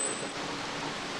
すごい。